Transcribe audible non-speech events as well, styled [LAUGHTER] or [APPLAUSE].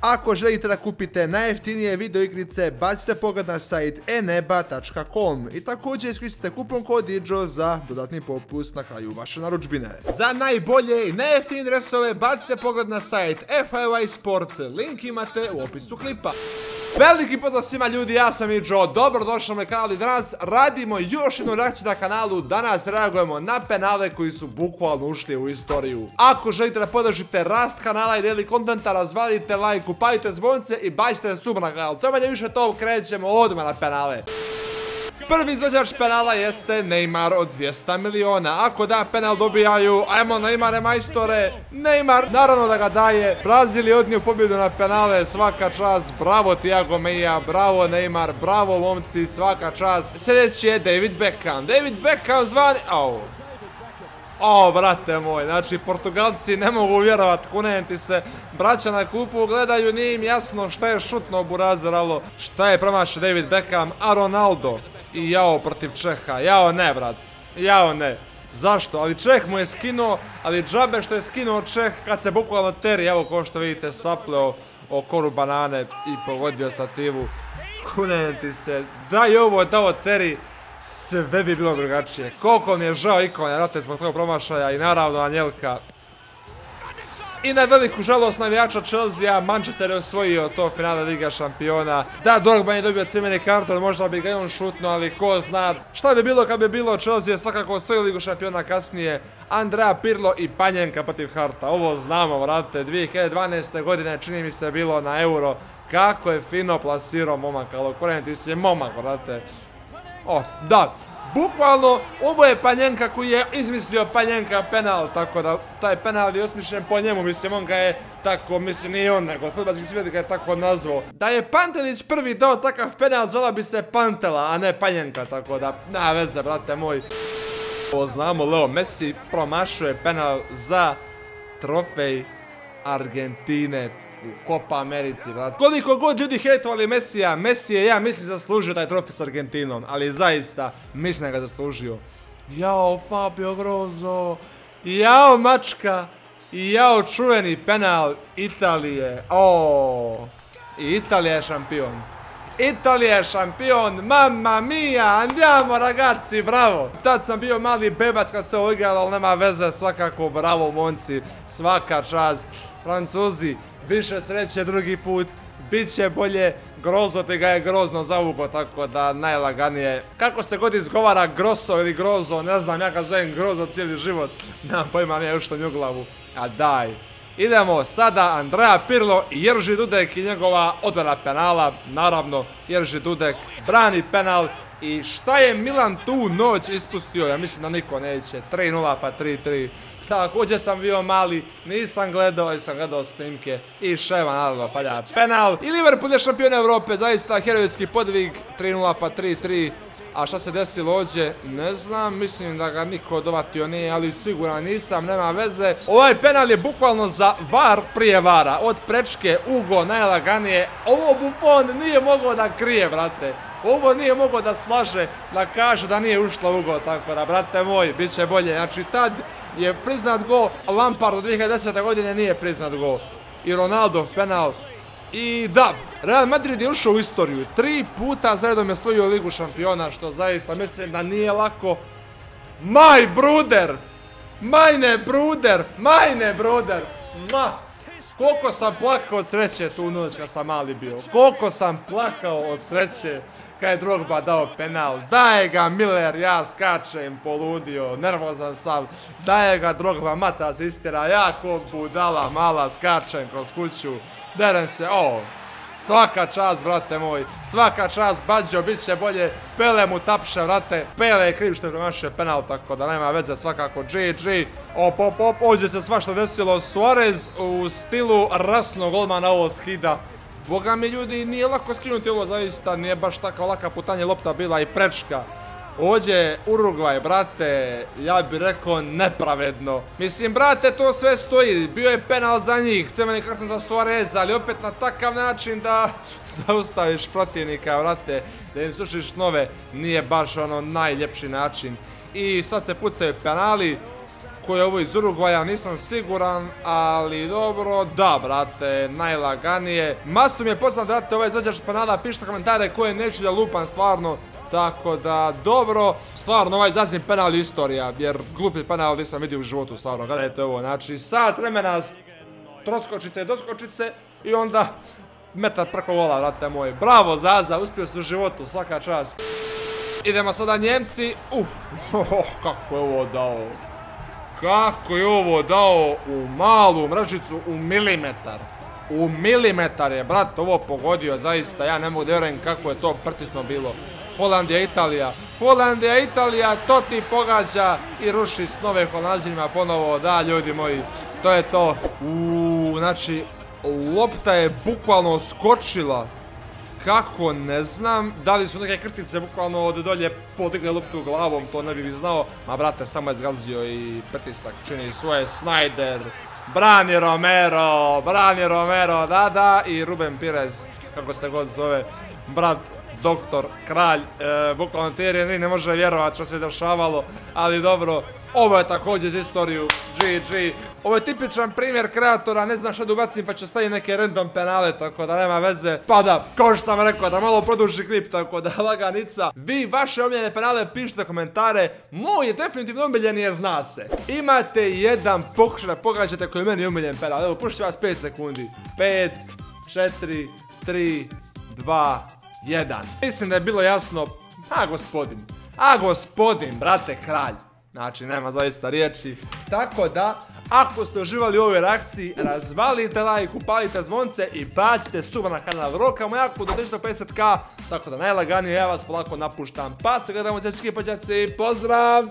Ako želite da kupite najjeftinije video igrice, bacite pogled na sajt eneba.com i također iskoristite kupon kod IDJO za dodatni popust na kraju vaše naručbine. Za najbolje i najjeftinije dresove bacite pogled na sajt FIY Sport, link imate u opisu klipa. Veliki pozdrav svima ljudi, ja sam Iđo, dobrodošli na moj kanal i danas radimo još jednu reakciju na kanalu, danas reagujemo na penale koji su bukvalno ušli u istoriju. Ako želite da podržite rast kanala i deli kontenta, razvalite like, upalite zvonce i bacite sub na kanal, to je manje više to, krećemo odmah na penale. Prvi izvođač penala jeste Neymar od 200 miliona. Ako da penal dobijaju, ajmo Neymare majstore. Neymar, naravno da ga daje. Brazil je odnio pobjedu na penale, svaka čast. Bravo Thiago Meija, bravo Neymar, bravo momci, svaka čast. Sljedeći je David Beckham. David Beckham zvani... Au. O, brate moj, znači Portugalci ne mogu vjerovat, kunenti se, braća na klupu gledaju, nije im jasno šta je šutno Burazer, alo, šta je promašio David Beckham, a Ronaldo, i jao protiv Čeha, jao ne brat, jao ne. Zašto? Ali Čeh mu je skinuo, ali džabe što je skinuo Čeh kad se bukvalno teri, evo kao što vidite, sapleo o koru banane i pogodio stativu. Kunenti se, daj ovo dao teri, sve bi bilo drugačije. Koliko mi je žao ikone, rate zbog toga promašaja i naravno Anjelka i na veliku žalost navijača Chelsea, Manchester je osvojio to finale Liga šampiona. Da, Drogba je dobio crveni karton, možda bi ga on šutno, ali ko zna. Šta bi bilo kad bi bilo Chelsea svakako osvojio Ligu šampiona kasnije. Andrea Pirlo i Panjenka protiv Harta. Ovo znamo, vrate, 2012. godine čini mi se bilo na Euro. Kako je fino plasirao momak, ali ti si je momak, vrate. O, da, Bukvalno, ovo je Panjenka koji je izmislio Panjenka penal, tako da taj penal je osmišljen po njemu, mislim, on ga je tako, mislim, nije on, nego futbalski svijet ga je tako nazvao. Da je Pantelić prvi dao takav penal, zvala bi se Pantela, a ne Panjenka, tako da, na veze, brate moj. Ovo znamo, Leo Messi promašuje penal za trofej Argentine u Copa Americi. Koliko god ljudi hejtovali Mesija, Messi je, ja mislim, zaslužio taj trofej s Argentinom, ali zaista, mislim ga zaslužio. Jao, Fabio Grozo, jao, mačka, jao, čuveni penal Italije, o, i Italija je šampion. Italija je šampion, mamma mia, andiamo ragazzi, bravo. Tad sam bio mali bebac kad se ovo igralo, ali nema veze, svakako, bravo monci, svaka čast. Francuzi, više sreće drugi put, bit će bolje, Grozo te ga je grozno zavuko, tako da najlaganije. Kako se god izgovara Grosso ili Grozo, ne znam, ja ga zovem Grozo cijeli život. Nemam pojma, nije još u glavu. A daj. Idemo sada Andreja Pirlo i Jerži Dudek i njegova odvena penala. Naravno, Jerži Dudek brani penal. I šta je Milan tu noć ispustio? Ja mislim da niko neće. 3-0 pa 3-3. Također sam bio mali, nisam gledao, ali sam gledao snimke i Ševa naravno falja penal. I Liverpool je šampion Evrope, zaista herojski podvig, 3-0 pa 3-3. A šta se desilo ovdje, ne znam, mislim da ga niko dovatio nije, ali siguran nisam, nema veze. Ovaj penal je bukvalno za var prije vara, od prečke, Ugo, najlaganije. Ovo Buffon nije mogao da krije, brate. Ovo nije mogao da slaže, da kaže da nije ušlo Ugo, tako da, brate moj, bit će bolje. Znači, tad je priznat gol, Lampard od 2010. godine nije priznat gol. I Ronaldo penal. I da, Real Madrid je ušao u istoriju. Tri puta zajedno je svojio ligu šampiona, što zaista mislim da nije lako. Maj bruder! Majne bruder! Majne bruder! Ma! Koliko sam plakao od sreće tu noć kad sam mali bio. Koliko sam plakao od sreće kad je Drogba dao penal. Daje ga Miller, ja skačem, poludio, nervozan sam. Daje ga Drogba, mata se istira, ja ko budala mala, skačem kroz kuću. Derem se, o, Svaka čast, vrate moj. Svaka čast, Bađo, bit će bolje. Pele mu tapše, vrate. Pele je kriv što promašio penal, tako da nema veze svakako. GG. Op, op, op. Ovdje se svašta desilo. Suarez u stilu rasnog golmana ovo skida. Boga mi ljudi, nije lako skinuti ovo zaista. Nije baš takva laka putanje lopta bila i prečka. Ovdje Urugvaj, brate, ja bih rekao nepravedno. Mislim, brate, to sve stoji. Bio je penal za njih, crveni karton za Suarez, ali opet na takav način da [LAUGHS] zaustaviš protivnika, brate, da im sušiš snove, nije baš ono najljepši način. I sad se pucaju penali. Ako je ovo iz Urugvaja, nisam siguran, ali dobro, da, brate, najlaganije. Masu mi je poslan, brate, ovaj izvođač penala, pišite komentare koje neću da lupam, stvarno. Tako da, dobro, stvarno ovaj zazim penal istorija, jer glupi penal nisam vidio u životu, stvarno, gledajte ovo, znači, sat vremena troskočice doskočice i onda metar preko vola, vrate moj. Bravo Zaza, uspio si u životu, svaka čast. Idemo sada Njemci, uf, [LAUGHS] kako je ovo dao. Kako je ovo dao u malu mrežicu, u milimetar. U milimetar je, brat, ovo pogodio, zaista, ja ne mogu da vjerujem kako je to precisno bilo. Holandija, Italija, Holandija, Italija, to ti pogađa i ruši s nove Holandžinima ponovo, da, ljudi moji, to je to. Uuu, znači, lopta je bukvalno skočila. Kako, ne znam. Da li su neke krtice bukvalno od dolje podigle loptu glavom, to ne bi znao. Ma brate, samo je zgazio i pritisak čini svoje Snyder. Brani Romero, brani Romero, da, da. I Ruben Pires, kako se god zove. Brat, doktor, kralj, e, bukvalno Thierry ne može vjerovati što se dešavalo, ali dobro, ovo je također za istoriju, GG. Ovo je tipičan primjer kreatora, ne znam što da ubacim pa će staviti neke random penale, tako da nema veze. Pa da, kao što sam rekao, da malo produži klip, tako da [LAUGHS] laganica. Vi vaše omiljene penale pišite komentare, moj je definitivno omiljen jer zna se. Imate jedan pokušaj da pogađate koji je meni omiljen penal, evo pušću vas 5 sekundi. 5, 4, 3, 2, 1. Mislim da je bilo jasno, a gospodin, a gospodin, brate kralj. Znači, nema zaista riječi. Tako da, ako ste uživali u ovoj reakciji, razvalite like, upalite zvonce i bacite sub na kanal Rokamo jako do 250k. Tako da najlaganije ja vas polako napuštam. Pa se gledamo sljedeći pođaci. Pozdrav!